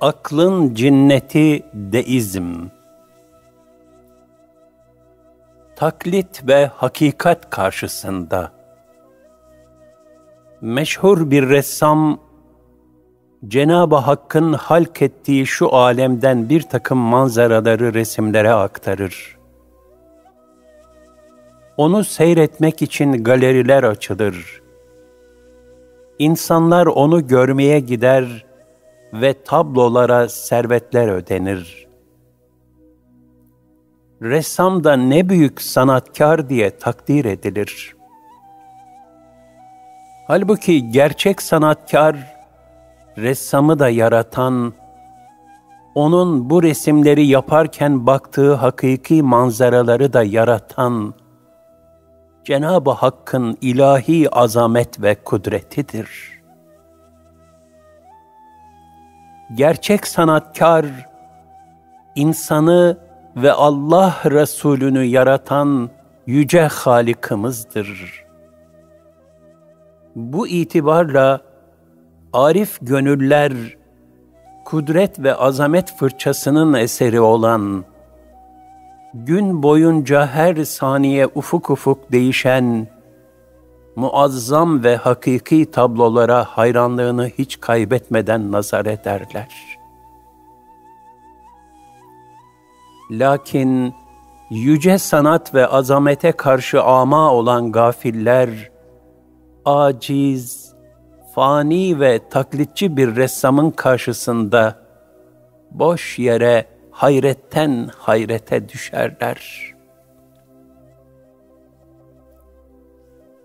Aklın cinneti deizm. Taklit ve hakikat karşısında meşhur bir ressam Cenab-ı Hakk'ın halk ettiği şu alemden bir takım manzaraları resimlere aktarır. Onu seyretmek için galeriler açılır. İnsanlar onu görmeye gider ve tablolara servetler ödenir. Ressam da ne büyük sanatkar diye takdir edilir. Halbuki gerçek sanatkar, ressamı da yaratan, onun bu resimleri yaparken baktığı hakiki manzaraları da yaratan, Cenab-ı Hakk'ın ilahi azamet ve kudretidir.'' Gerçek sanatkar, insanı ve Allah Resulü'nü yaratan yüce Halikimizdir. Bu itibarla arif gönüller, kudret ve azamet fırçasının eseri olan, gün boyunca her saniye ufuk ufuk değişen, muazzam ve hakiki tablolara hayranlığını hiç kaybetmeden nazar ederler. Lakin yüce sanat ve azamete karşı ama olan gafiller, aciz, fani ve taklitçi bir ressamın karşısında boş yere hayretten hayrete düşerler.''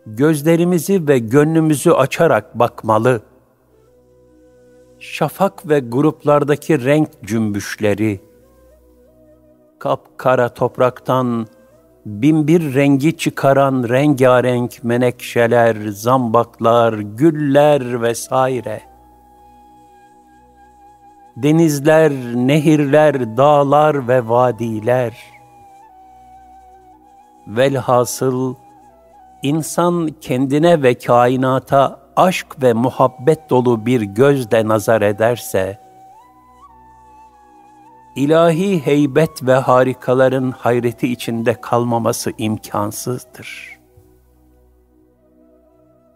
Gözlerimizi ve gönlümüzü açarak bakmalı. Şafak ve gruplardaki renk cümbüşleri, kapkara topraktan binbir rengi çıkaran rengarenk menekşeler, zambaklar, güller vesaire. Denizler, nehirler, dağlar ve vadiler. Velhasıl insan kendine ve kainata aşk ve muhabbet dolu bir gözle nazar ederse, ilahi heybet ve harikaların hayreti içinde kalmaması imkansızdır.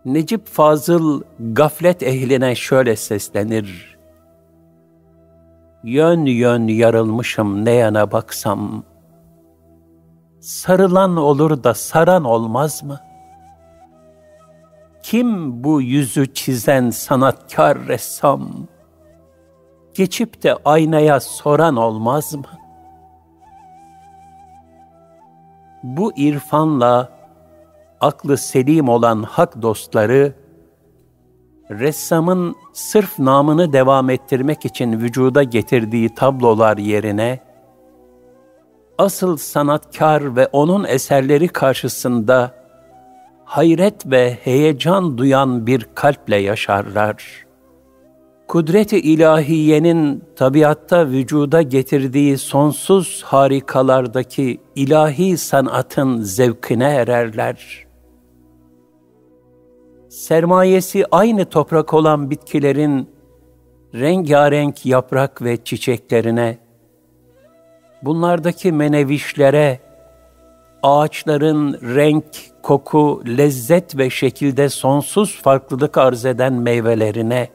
Necip Fazıl gaflet ehline şöyle seslenir. Yön yön yarılmışım ne yana baksam, sarılan olur da saran olmaz mı?'' Kim bu yüzü çizen sanatkar ressam? Geçip de aynaya soran olmaz mı? Bu irfanla aklı selim olan hak dostları, ressamın sırf namını devam ettirmek için vücuda getirdiği tablolar yerine, asıl sanatkar ve onun eserleri karşısında hayret ve heyecan duyan bir kalple yaşarlar. Kudret-i ilahiyenin tabiatta vücuda getirdiği sonsuz harikalardaki ilahi sanatın zevkine ererler. Sermayesi aynı toprak olan bitkilerin rengarenk yaprak ve çiçeklerine, bunlardaki menevişlere, ağaçların renk, koku, lezzet ve şekilde sonsuz farklılık arz eden meyvelerine,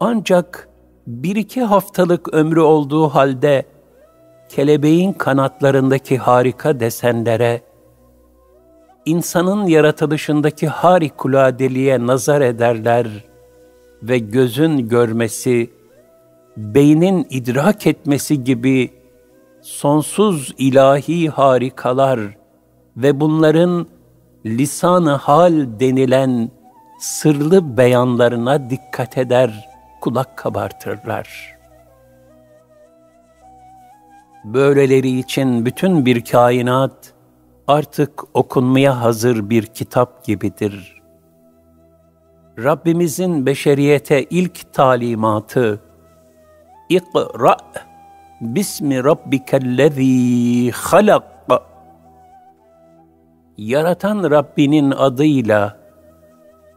ancak bir iki haftalık ömrü olduğu halde kelebeğin kanatlarındaki harika desenlere, insanın yaratılışındaki harikuladeliğe nazar ederler ve gözün görmesi, beynin idrak etmesi gibi sonsuz ilahi harikalar ve bunların lisanı hal denilen sırlı beyanlarına dikkat eder, kulak kabartırlar. Böyleleri için bütün bir kainat artık okunmaya hazır bir kitap gibidir. Rabbimizin beşeriyete ilk talimatı İkra Bismi rabbikellezî halak Yaratan Rabbinin adıyla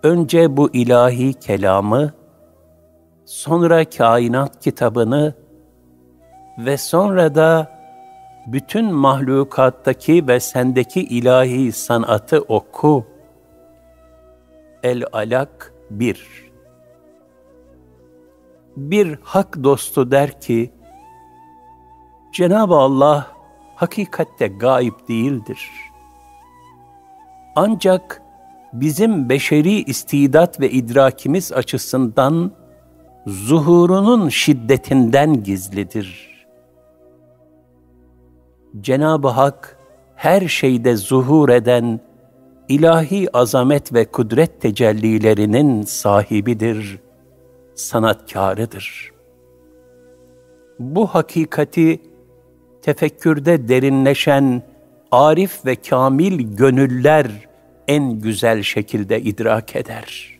önce bu ilahi kelamı, sonra kainat kitabını ve sonra da bütün mahlukattaki ve sendeki ilahi sanatı oku. El-Alak 1 Bir hak dostu der ki, Cenab-ı Allah hakikatte gayip değildir. Ancak bizim beşeri istidat ve idrakimiz açısından zuhurunun şiddetinden gizlidir. Cenab-ı Hak her şeyde zuhur eden ilahi azamet ve kudret tecellilerinin sahibidir, sanatkarıdır. Bu hakikati tefekkürde derinleşen arif ve kamil gönüller en güzel şekilde idrak eder.''